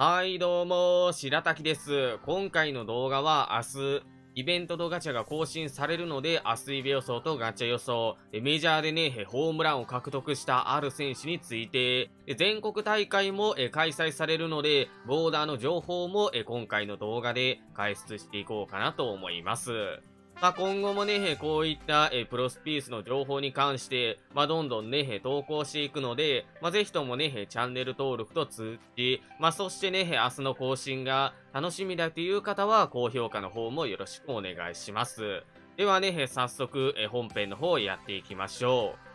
はい、どうも、白滝です。今回の動画は明日、イベントとガチャが更新されるので、明日イベ予想とガチャ予想、でメジャーでね、ホームランを獲得したある選手について、全国大会も開催されるので、ボーダーの情報も今回の動画で解説していこうかなと思います。まあ、今後もね、こういったえプロスピースの情報に関して、まあ、どんどんね、投稿していくので、まあ、ぜひともね、チャンネル登録と通知、まあ、そしてね、明日の更新が楽しみだという方は、高評価の方もよろしくお願いします。ではね、早速、え本編の方やっていきましょう。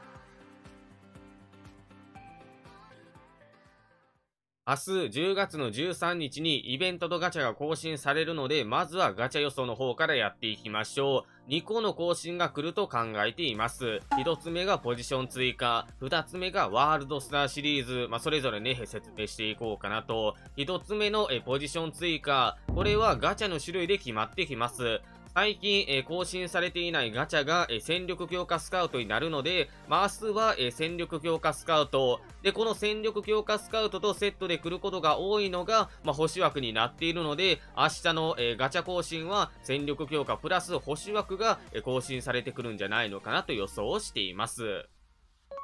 明日10月の13日にイベントとガチャが更新されるので、まずはガチャ予想の方からやっていきましょう。2個の更新が来ると考えています。1つ目がポジション追加、2つ目がワールドスターシリーズ、まあ、それぞれね、説明していこうかなと。1つ目のポジション追加、これはガチャの種類で決まってきます。最近、え更新されていないガチャが、え戦力強化スカウトになるので、まあ、明日は、え戦力強化スカウト。で、この戦力強化スカウトとセットで来ることが多いのが、まあ、星枠になっているので、明日の、えガチャ更新は戦力強化プラス星枠が、え更新されてくるんじゃないのかなと予想しています。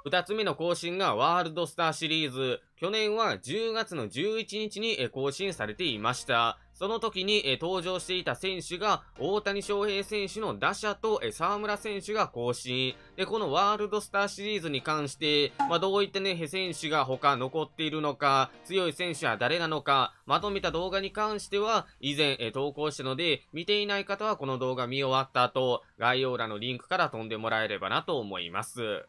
二つ目の更新がワールドスターシリーズ。去年は10月の11日に更新されていました。その時に登場していた選手が大谷翔平選手の打者と沢村選手が更新。で、このワールドスターシリーズに関して、まあ、どういったね、選手が他残っているのか、強い選手は誰なのか、まとめた動画に関しては、以前投稿したので、見ていない方はこの動画見終わった後、概要欄のリンクから飛んでもらえればなと思います。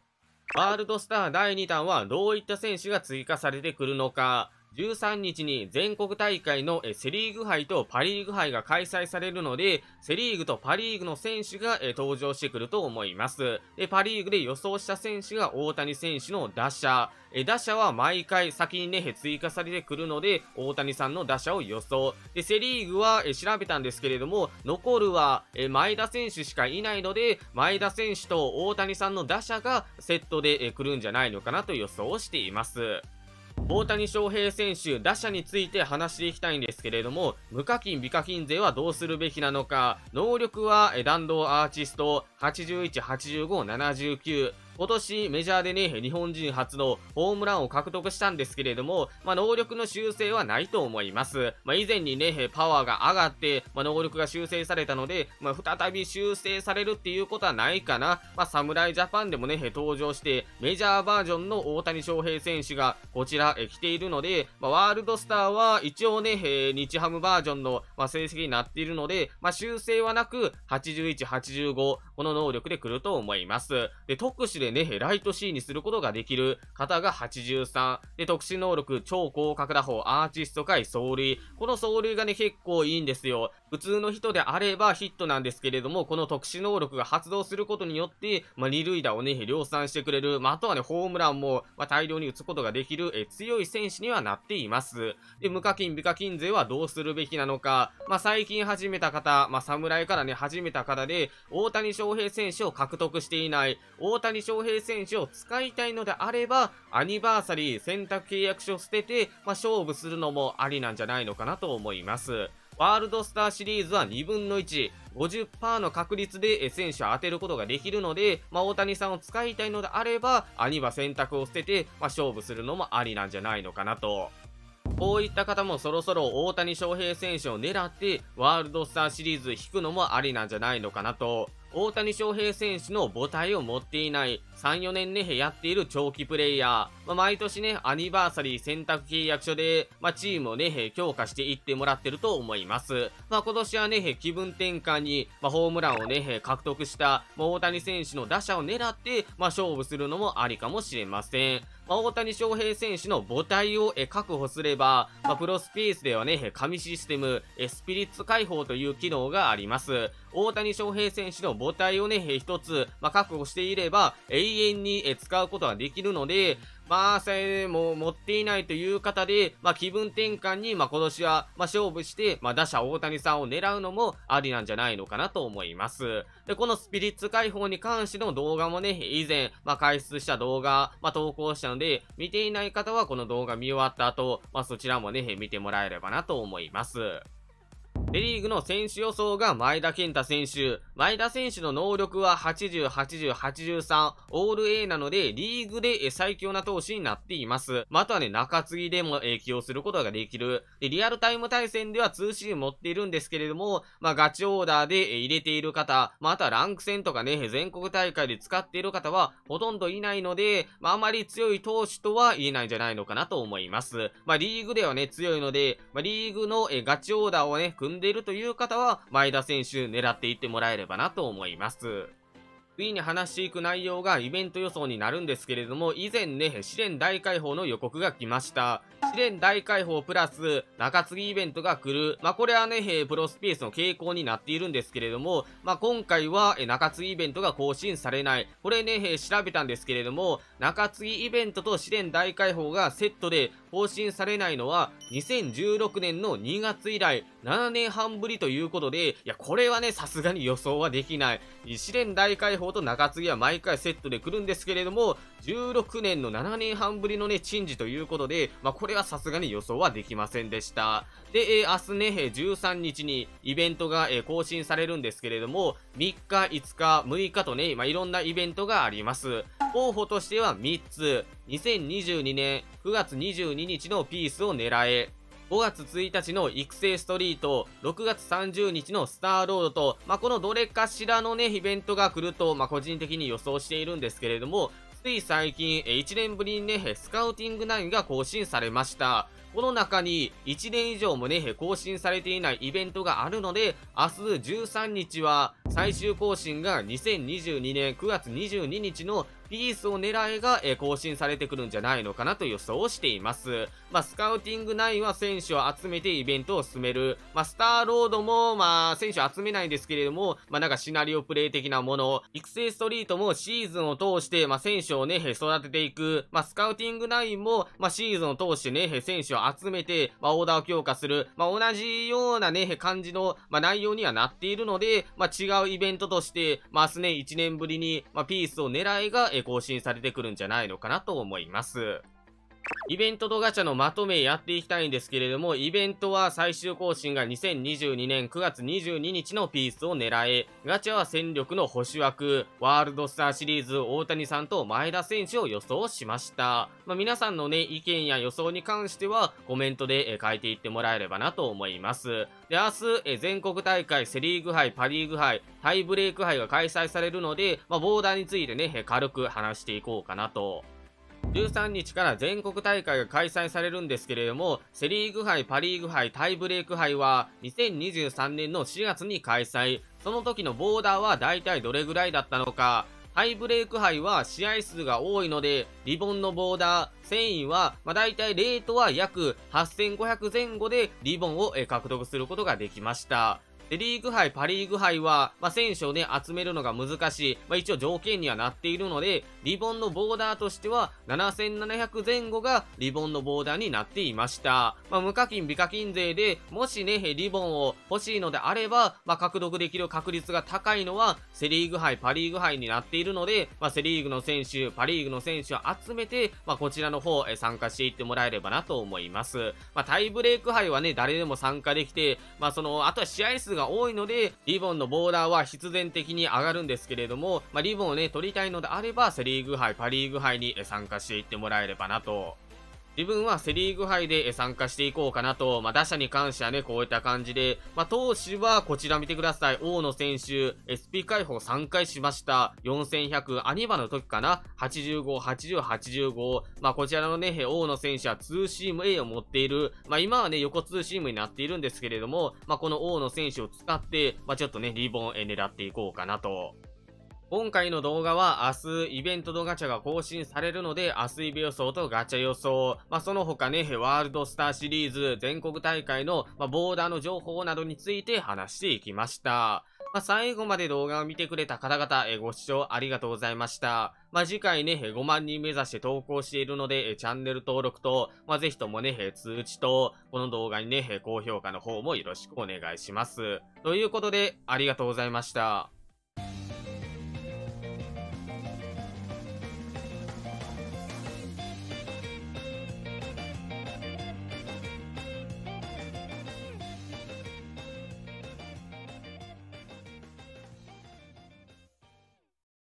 ワールドスター第2弾はどういった選手が追加されてくるのか、13日に全国大会のセリーグ杯とパリーグ杯が開催されるので、セリーグとパリーグの選手が登場してくると思います。で、パリーグで予想した選手が大谷選手の打者。打者は毎回先にね、追加されてくるので、大谷さんの打者を予想。で、セリーグは調べたんですけれども、残るは前田選手しかいないので、前田選手と大谷さんの打者がセットで来るんじゃないのかなと予想しています。大谷翔平選手、打者について話していきたいんですけれども、無課金、美課金税はどうするべきなのか、能力は弾道アーティスト81、85、79、今年メジャーでね、日本人初のホームランを獲得したんですけれども、まあ、能力の修正はないと思います。まあ、以前にね、パワーが上がって、まあ、能力が修正されたので、まあ、再び修正されるっていうことはないかな。まあ、侍ジャパンでもね、登場して、メジャーバージョンの大谷翔平選手がこちら来ているので、まあ、ワールドスターは一応ね、日ハムバージョンの、ま、成績になっているので、まあ、修正はなく、81、85、この能力で来ると思います。で、特殊でね、ライト C にすることができる方が83。で、特殊能力、超高角打法、アーティスト界、走塁。この走塁がね、結構いいんですよ。普通の人であればヒットなんですけれども、この特殊能力が発動することによって、まあ、二塁打をね、量産してくれる。まあ、あとはね、ホームランも、まあ、大量に打つことができる、え強い選手にはなっています。で、無課金、美課金税はどうするべきなのか。まあ、最近始めた方、まあ、侍からね、始めた方で、大谷翔平選手を獲得していない、大谷翔平選手を使いたいのであれば、アニバーサリー選択契約書を捨てて、まあ、勝負するのもありなんじゃないのかなと思います。ワールドスターシリーズは2分の1、50%の確率で選手を当てることができるので、まあ、大谷さんを使いたいのであれば、兄は選択を捨てて、まあ、勝負するのもありなんじゃないのかなと。こういった方もそろそろ大谷翔平選手を狙ってワールドスターシリーズ引くのもありなんじゃないのかなと。大谷翔平選手の母体を持っていない3、4年ね、やっている長期プレイヤー。まあ、毎年ね、アニバーサリー選択契約書で、まあ、チームをね、強化していってもらってると思います。まあ、今年はね、気分転換に、まあ、ホームランをね、獲得した、まあ、大谷選手の打者を狙って、まあ、勝負するのもありかもしれません。まあ、大谷翔平選手の母体を確保すれば、まあ、プロスペースではね、神システム、スピリッツ解放という機能があります。大谷翔平選手の母体をね、一つ、まあ、確保していれば、永遠に使うことができるので、まあ、せも持っていないという方で、まあ、気分転換に、まあ、今年は、まあ、勝負して、まあ、打者大谷さんを狙うのもありなんじゃないのかなと思います。で、このスピリッツ解放に関しての動画もね、以前、まあ、開出した動画、まあ、投稿したので、見ていない方はこの動画見終わった後、まあ、そちらもね、見てもらえればなと思います。セリーグの選手予想が前田健太選手。前田選手の能力は80、80、83、オール A なので、リーグで最強な投手になっています。またはね、中継ぎでも起用することができる。で、リアルタイム対戦では通信持っているんですけれども、まあ、ガチオーダーで入れている方、またはランク戦とかね、全国大会で使っている方はほとんどいないので、まあ、あまり強い投手とは言えないんじゃないのかなと思います。まあ、リーグではね、強いので、まあ、リーグのガチオーダーをね、組んでいるという方は、前田選手狙っていってもらえればなと思います。次に話していく内容がイベント予想になるんですけれども、以前ね、試練大解放の予告が来ました。試練大解放プラス、中継ぎイベントが来る。まあ、これはね、プロスペースの傾向になっているんですけれども、まあ、今回は中継ぎイベントが更新されない。これね、調べたんですけれども、中継ぎイベントと試練大解放がセットで更新されないのは、2016年の2月以来、7年半ぶりということで、いや、これはね、さすがに予想はできない。試練大解放と中継ぎは毎回セットで来るんですけれども、16年の7年半ぶりのね、珍事ということで、まあ、これはさすがに予想はできませんでした。で、えー、明日ね、13日にイベントが、え、更新されるんですけれども、3日、5日、6日とね、まあ、いろんなイベントがあります。候補としては3つ、2022年9月22日のピースを狙え、5月1日の育成ストリート、6月30日のスターロードと、まあ、このどれかしらのね、イベントが来ると、まあ、個人的に予想しているんですけれども、つい最近、1年ぶりにね、スカウティングナインが更新されました。この中に1年以上もね、更新されていないイベントがあるので、明日13日は最終更新が2022年9月22日のピースを狙いが、更新されてくるんじゃないのかなと予想しています。まあ、スカウティング9は選手を集めてイベントを進める。まあ、スターロードも、まあ、選手集めないんですけれども、まあ、なんかシナリオプレイ的なもの、育成ストリートもシーズンを通して、まあ、選手をね、育てていく。まあ、スカウティング9も、まあ、シーズンを通してね、選手を集めて、まあ、オーダーを強化する。まあ、同じようなね、感じの、まあ、内容にはなっているので、まあ、違うイベントとして、まあ、明日ね、1年ぶりに、まあ、ピースを狙いが、え更新されてくるんじゃないのかなと思います。イベントとガチャのまとめやっていきたいんですけれども、イベントは最終更新が2022年9月22日のピースを狙え、ガチャは戦力の星枠、ワールドスターシリーズ大谷さんと前田選手を予想しました。まあ、皆さんのね、意見や予想に関してはコメントで書いていってもらえればなと思います。で、明日、全国大会セリーグ杯、パリーグ杯、タイブレイク杯が開催されるので、まあ、ボーダーについてね、軽く話していこうかなと13日から全国大会が開催されるんですけれども、セリーグ杯、パリーグ杯、タイブレーク杯は2023年の4月に開催。その時のボーダーは大体どれぐらいだったのか。タイブレーク杯は試合数が多いので、リボンのボーダー、繊維は、まあ、大体レートは約8500前後でリボンを獲得することができました。で、リーグ杯、パリーグ杯は、まあ、選手をね、集めるのが難しい。まあ、一応条件にはなっているので、リボンのボーダーとしては、7700前後がリボンのボーダーになっていました。まあ、無課金、美課金税で、もしね、リボンを欲しいのであれば、まあ、獲得できる確率が高いのは、セリーグ杯、パリーグ杯になっているので、まあ、セリーグの選手、パリーグの選手を集めて、まあ、こちらの方、え参加していってもらえればなと思います。まあ、タイブレイク杯はね、誰でも参加できて、まあ、その、あとは試合数がが多いので、リボンのボーダーは必然的に上がるんですけれども、まあ、リボンをね、取りたいのであれば、セリーグ杯、パリーグ杯に参加していってもらえればなと。自分はセリーグ杯で参加していこうかなと、まあ、打者に関してはね、こういった感じで、まあ、投手はこちら見てください。大野選手、SP 解放3回しました。4100、アニバの時かな ?85、80、85。まあ、こちらのね、大野選手はツーシーム A を持っている。まあ、今はね、横ツーシームになっているんですけれども、まあ、この大野選手を使って、まあ、ちょっとね、リボン狙っていこうかなと。今回の動画は明日イベントのガチャが更新されるので明日イベ予想とガチャ予想、まあ、その他ね、ワールドスターシリーズ全国大会の、まあ、ボーダーの情報などについて話していきました。まあ、最後まで動画を見てくれた方々、えご視聴ありがとうございました。まあ、次回ね、5万人目指して投稿しているので、チャンネル登録と、まあ、ぜひともね、通知と、この動画にね、高評価の方もよろしくお願いします。ということで、ありがとうございました。